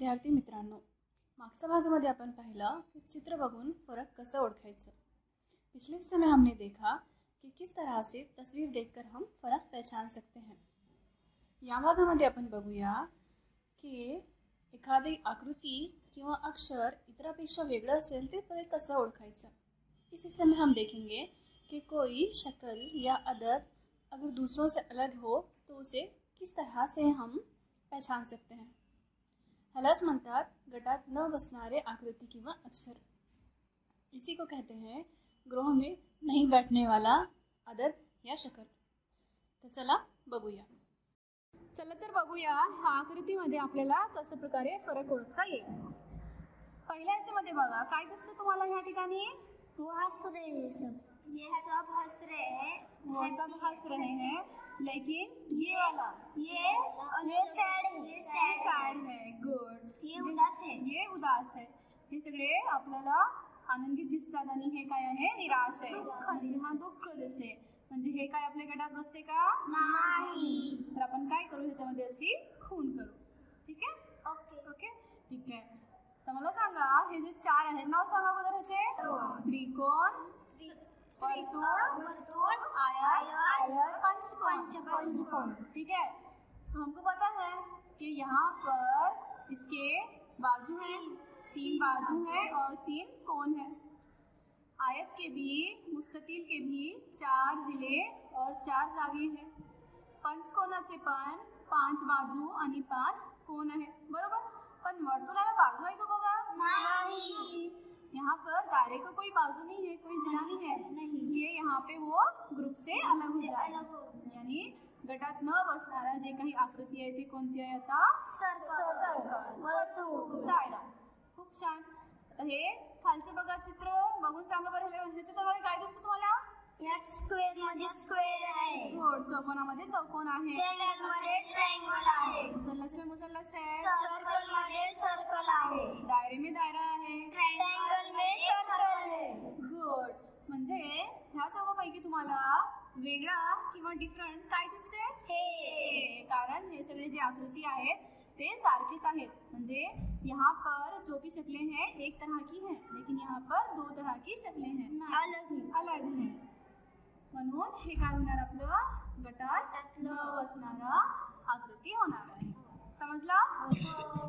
विद्यार्थी मित्रांनो, मागच्या भागामध्ये आपण पाहिलं कि चित्र बघून फरक कसं ओळखायचं. पिछले समय हमने देखा कि किस तरह से तस्वीर देखकर हम फरक पहचान सकते हैं. या भागामध्ये आपण बघूया की एखादी आकृती किंवा अक्षर इतरापेक्षा वेगळं असेल ते ते कसं ओळखायचं. इस में हम देखेंगे कि कोई शक्ल या अदद अगर दूसरों से अलग हो तो उसे किस तरह से हम पहचान सकते हैं. हलस म्हणतात गटात न बसणारे आकृति किंवा अक्षर. इसी को कहते हैं ग्रोह में नहीं बैठने वाला अदद या शक्ल. तर चला बघूया. चला तर बघूया ह्या आकृतीमध्ये आपल्याला कसं प्रकारे फरक ओळखता येईल. पहिल्या याच्यामध्ये बघा काय दिसतं तुम्हाला ह्या ठिकाणी? वो हंस रहे हैं सब ये सब हंस रहे हैं. वो सब हंस रहे हैं. लेकिन ये वाला. ये और ये सैड है ये सैड है. गुड ये उदास है. ये उदास है. हे सगळे आपल्याला आनंदित दिसतात आणि हे काय आहे? निराश आहे. दुःख म्हणजे हा दुःख दिसते. म्हणजे हे काय आपल्या गटात बसते का? नाही. तर आपण काय करू? ह्याच्यामध्ये अशी खून करू. ठीक आहे? ओके. ओके? ठीक आहे. तर मला सांगा हे जे चार आहेत नाव सांगा अगोदर ह्याचे. त्रिकोण. वर्तुळ पंचकोण पंचकोण ठीक है? तो हमको पता है कि यहाँ पर इसके बाजू है तीन। बाजू है और तीन कोण है। आयत के भी मुस्ततील के भी चार ज़िले और चार जागे है। पंचकोणाचे पण पाच बाजू आणि पाच कोण आहे बरोबर? पण वर्तुळाला बाजू आहे का बघा नहीं। यहाँ पर दायरे का कोई बाजू नहीं है कोई जिला यहाँ पे वो ग्रुप से अलग हो जाए। हो। यानी गटात न बसणारा जे काही आकृती आहे ते कोणती आहे आता? खूप छान. हे खालचे बघा चित्र. बघून सांगा बरं ह्याच्या काय दिसतं तुम्हाला? स्क्वेअरमध्ये स्क्वेअर आहे. गोड. चौकोनामध्ये चौकोन आहे. ट्रायंगलमध्ये ट्रायंगल आहे. मुसल्लस में मुसल्लस है सर्कलमध्ये सर्कल आहे. दायरे में दायरा आहे. ट्रायंगल तुम्हाला वेगळा किंवा डिफरंट काय दिसते हे. कारण हे सगळे जे आकृती आहेत ते सारखेच आहेत. म्हणजे यहाँ पर जो भी शक्लें हैं एक तरह की हैं. लेकिन यहाँ पर दो तरह की शक्लें हैं. अलग है. अलग हैं. म्हणून हे काय होणार आपलं? गटात न बसणारा आकृती होणार आहे. समजलं?